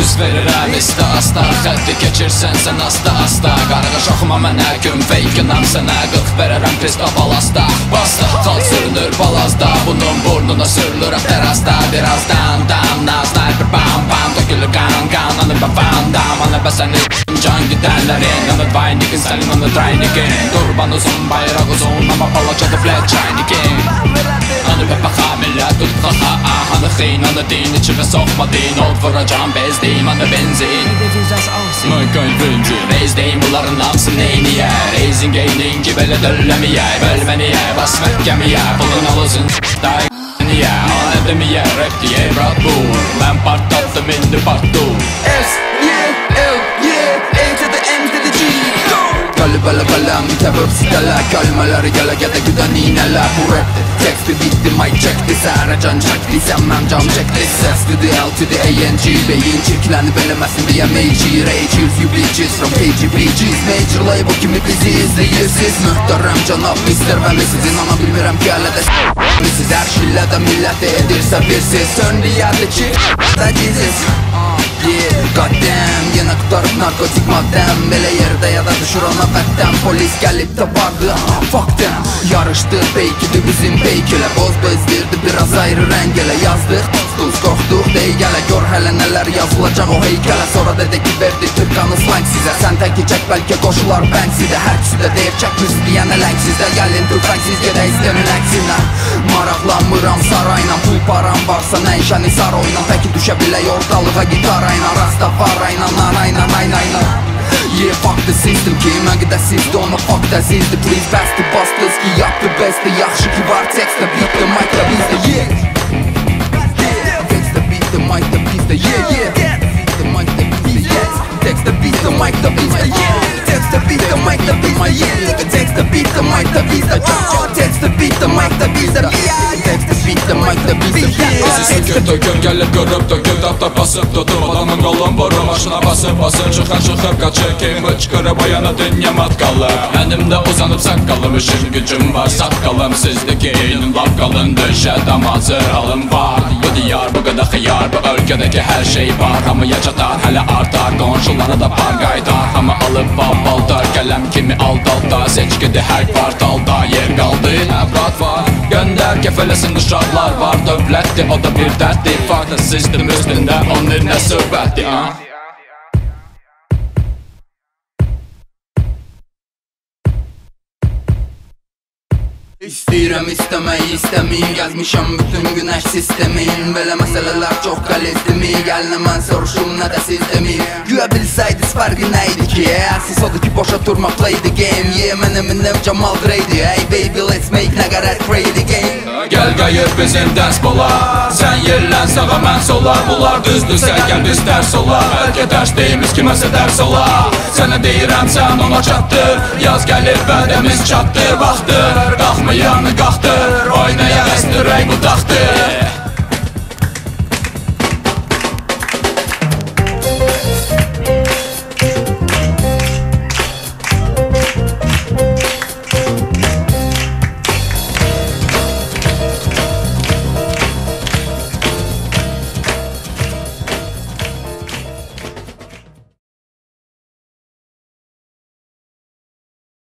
Üz verirəm ista-asta Xətti keçirsən sən asta-asta Qaraqaş oxuma mənə gün feykinəm sənə Qırx verərəm pista balasta. Basta xalq sürünür balazda. Bunun burnuna sürülür terasta. Birazdan damla sniper bam bam. Dökülür kan kan anı ben fan dam. Anı ben seni can gidenlerin Anı dvaynikin senin anı draynikin Kurban uzun bayrak uzun ama palaçadı flat çaynikin İnanı ve baka millet utkaha Ahanı xeynanı din içime sokma din. Ol vuracağım bezdeyim anı benzin. Michael Vinci Rezdeyim bunların namsın neyini ye Reizin geynin ki böyle döllemiye Bölmeni ye basmet gemiye. Bulun oluzun day niye? Alemimi ye? Rap diye brat bu Lampart attım indi part two Es Kalibele kalem Tebepsi dele Kelimeleri gele gede güden iğneler Bu rap teksti bitti mic çekti Sere can çekti Semmem cam çekti Ses to the L to the A-N-G Beyin çirklendi belemesin diye Meiji Ragers you bitches from KGBG's Major label kimi bizi izleyir siz Mühterem canap mister ve misiz İnana bilmirəm gələ də Siz her şillədə millət edirsə bir siz Söndü yerli ki Də giziz narkotik maddəm Belə yerdə ya da düşür ona vətdən Polis gəlib tapardı, ah, fuck them. Yarışdı peykidir bizim peykilə Boz bezdirdi biraz ayrı rəng elə Yazdıq, tuz qorxduq dey gələ Gör hələ nələr yazılacaq o heykələ Sonra dedi ki verdi Türkanı slang sizə Sən təki çək bəlkə qoşular bənk sizə Hər küsü də deyir çəkmiş deyənə lənk sizə Gəlin tüfəngsiz gedək istəmin əksinə Maraqlanmıram sarayla Pul param varsa nə Kurza gitara ina Rastafara ina na na na na na na Yeah, fuck the system, kelmagi da sizda ona fuck da sizda Please basti bastizki yapti besti yaxshi ki yeah. Tekstda bitta maytda bizda yeah yeah. Bitta maytda bizda yeah. Yeah. Bitta maytda bizda yeah. Tekstda bitta maytda bizda yeah. Tekstda bitta maytda bizda yeah. Tekstda bitta maytda bizda yeah Tekstda bitta Bizi söküb töküb gəlib görüb töküb Tapda basıb tutub adamın qolun boru Maşına basıb basıb çıxan çıxıb qaçır Kim hıçqırıb o yana dünya matqalı Mənimdə uzanıb saqqalım işin gücüm var. Saqqalım sizdeki eynin laf qalın Döşə damazır halım var. Bu diyar bu qədər xiyar Bu ölkədəki hər şey var. Hamıya çatar hələ artar. Qonşulara da par qaytar Hamı alıb bal baltar Qələm kimi aldalda Seçkidi Göndər kefələsin uşaqlar var Dövlətdir o da bir dərddir Farklı sistem üstündə onun nə söhbətdir ha? İstəyirəm istəmək istəmiyim Gəzmişəm bütün günəş sistemin Belə məsələlər çox qəlizdir Gəlinə mən soruşum nə də sizdimi Güya bilsəydiniz fərqi nə idi ki Əsas odur ki boşa durma play the game. Yeah mən Eminem Jamal Grady Hey baby let's make nə qədər crazy game Gəl qayır bizim dərs bola Sən yerlən sağa mən sola. Bunlar düzdürsə gəl biz tərs ola Bəlkə dərs deyimiz kiməsə dərs ola. Sənə deyirəm sən ona çatdır Yaz gəlir vədəmiz çatdır Vaxtdır qalxmayanı qalxdır Oynaya əstirək bu taxtır